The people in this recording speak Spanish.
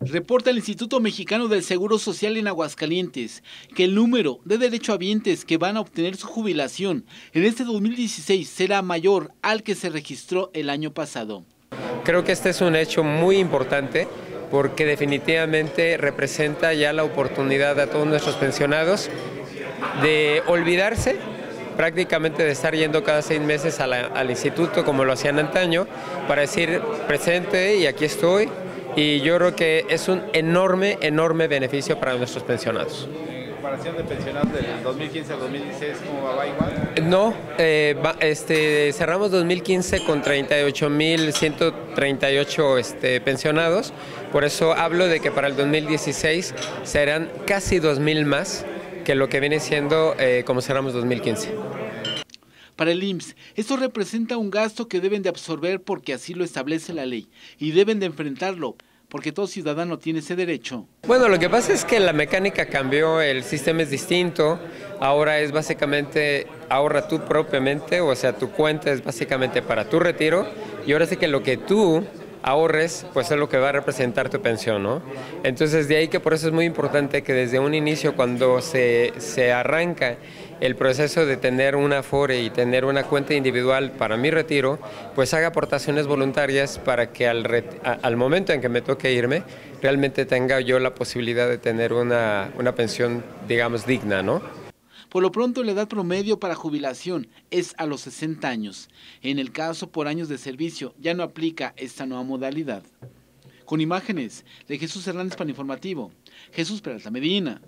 Reporta el Instituto Mexicano del Seguro Social en Aguascalientes que el número de derechohabientes que van a obtener su jubilación en este 2016 será mayor al que se registró el año pasado. Creo que este es un hecho muy importante porque definitivamente representa ya la oportunidad a todos nuestros pensionados de olvidarse prácticamente de estar yendo cada seis meses al instituto como lo hacían antaño para decir presente y aquí estoy, y yo creo que es un enorme, enorme beneficio para nuestros pensionados. comparación de pensionados del 2015 al 2016, cómo va, igual? No, eh, este, cerramos 2015 con 38.138 este, pensionados, por eso hablo de que para el 2016 serán casi 2.000 más que lo que viene siendo eh, como cerramos 2015. Para el IMSS, esto representa un gasto que deben de absorber porque así lo establece la ley y deben de enfrentarlo porque todo ciudadano tiene ese derecho. Bueno, lo que pasa es que la mecánica cambió, el sistema es distinto, ahora es básicamente ahorra tú propiamente, o sea, tu cuenta es básicamente para tu retiro y ahora sí que lo que tú ahorres, pues es lo que va a representar tu pensión, ¿no? Entonces de ahí que por eso es muy importante que desde un inicio cuando se, se arranca el proceso de tener una FORE y tener una cuenta individual para mi retiro, pues haga aportaciones voluntarias para que al, al momento en que me toque irme, realmente tenga yo la posibilidad de tener una, una pensión, digamos, digna, ¿no? Por lo pronto, la edad promedio para jubilación es a los 60 años. En el caso por años de servicio, ya no aplica esta nueva modalidad. Con imágenes de Jesús Hernández para Informativo, Jesús Peralta Medina.